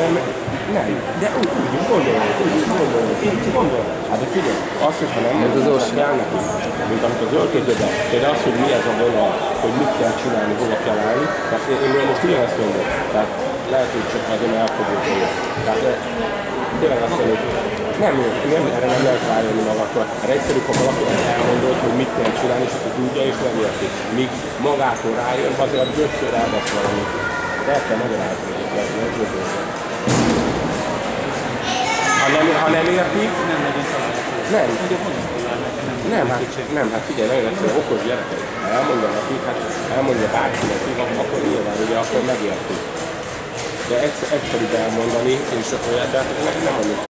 Nem, nem, de úgy, úgy gondoljuk, úgy, gondoljuk, úgy gondoljuk. Hát de figyelj, azt, hogyha nem Ez az ország. neki, mint amikor az öltözőben, például az, hogy mi ez a vonal, hogy mit kell csinálni, hova kell állni, tehát én, én most ugyanezt mondom, tehát lehet, hogy csak azon elfogult vagyok. Tehát eh, tényleg azt mondom, hogy nem, nem, erre nem lehet rájönni magadtól. Erre egyszerűbb, ha valakinek elmondod, hogy mit kell csinálni, és tudja, és nem érti. Míg magától rájön, azért az ötször elvesz valamit. De el kell magyarázni, hogy ez nem. Ha nem, értik, Nem szabad. nem. Nem. Hát, nem, hát figyelj, nagyon egyszerű, okos gyerekek. Elmondja nekik, hát elmondja bárki nekik, akkor nyilván ugye akkor megértik. De egyszer, egyszerűbb elmondani, és akkor de hát nem, mondjuk.